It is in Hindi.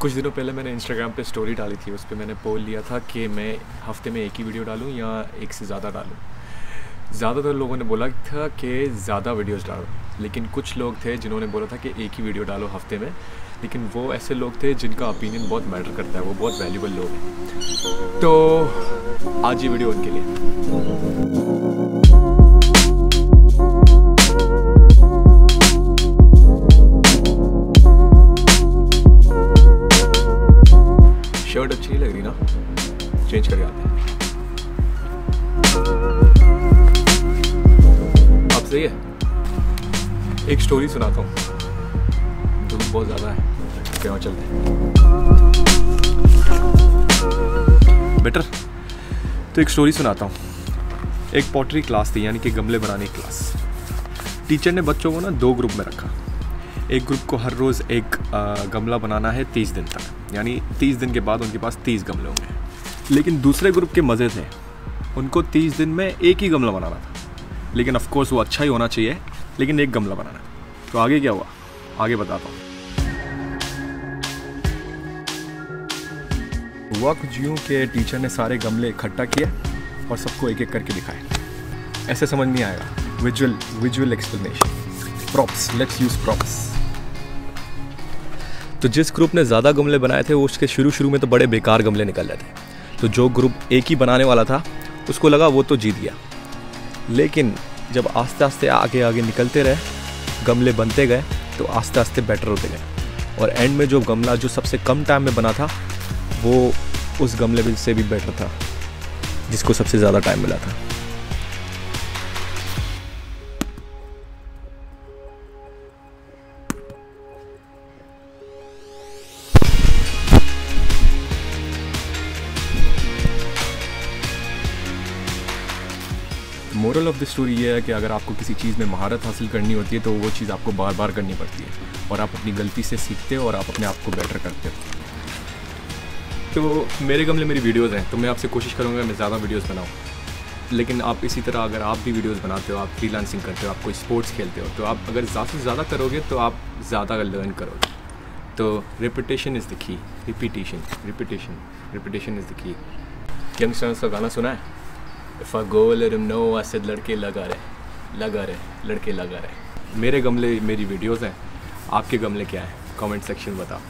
कुछ दिनों पहले मैंने इंस्टाग्राम पे स्टोरी डाली थी, उस पर मैंने पोल लिया था कि मैं हफ़्ते में एक ही वीडियो डालूँ या एक से ज़्यादा डालूँ। ज़्यादातर लोगों ने बोला था कि ज़्यादा वीडियोस डालो, लेकिन कुछ लोग थे जिन्होंने बोला था कि एक ही वीडियो डालो हफ़्ते में, लेकिन वो ऐसे लोग थे जिनका ओपिनियन बहुत मैटर करता है, वो बहुत वैल्यूबल लोग हैं। तो आज ये वीडियो उनके लिए। चेंज करके आते हैं। अब सही है। एक स्टोरी सुनाता हूँ। धूप बहुत ज़्यादा है। फिर वहाँ चलते हैं। बेटर तो एक स्टोरी सुनाता हूँ। एक पॉटरी क्लास थी, यानी कि गमले बनाने की क्लास टीचर ने बच्चों को ना दो ग्रुप में रखा। एक ग्रुप को हर रोज़ एक गमला बनाना है तीस दिन तक। यानी तीस दिन के बाद उनके पास तीस गमले होंगे। लेकिन दूसरे ग्रुप के मज़े थे। उनको तीस दिन में एक ही गमला बनाना था। लेकिन ऑफकोर्स वो अच्छा ही होना चाहिए, लेकिन एक गमला बनाना। तो आगे क्या हुआ? आगे बताता हूँ। हुआ कुछ यूँ कि टीचर ने सारे गमले इकट्ठा किए और सबको एक एक करके दिखाए। ऐसे समझ नहीं आएगा। Visual visual explanation props let's use props तो जिस ग्रुप ने ज़्यादा गमले बनाए थे, वो उसके शुरू शुरू में तो बड़े बेकार गमले निकल रहे थे। तो जो ग्रुप एक ही बनाने वाला था, उसको लगा वो तो जीत गया। लेकिन जब आस्ते आस्ते आगे आगे निकलते रहे, गमले बनते गए तो आस्ते आस्ते बेटर होते गए। और एंड में जो गमला जो सबसे कम टाइम में बना था, वो उस गमले से भी बेटर था, जिसको सबसे ज़्यादा टाइम मिला था। मोरल ऑफ़ द स्टोरी ये है कि अगर आपको किसी चीज़ में महारत हासिल करनी होती है तो वो चीज़ आपको बार बार करनी पड़ती है। और आप अपनी गलती से सीखते हो और आप अपने आप को बेटर करते हो। तो मेरे गमले मेरी वीडियोज़ हैं तो मैं आपसे कोशिश करूँगा मैं ज़्यादा वीडियोज़ बनाऊँ। लेकिन आप इसी तरह अगर आप भी वीडियोज़ बनाते हो, आप फ्रीलांसिंग करते हो, आप कोई स्पोर्ट्स खेलते हो तो आप अगर ज़्यादा से ज़्यादा करोगे तो आप ज़्यादा लर्न करोगे। तो repetition is the key repetition repetition repetition is the key youngsters का गाना सुना है? If I go let him no I said लड़के लगा रहे लगा रहे, लड़के लगा रहे. मेरे गमले मेरी वीडियोस हैं। आपके गमले क्या हैं? कमेंट सेक्शन बताओ।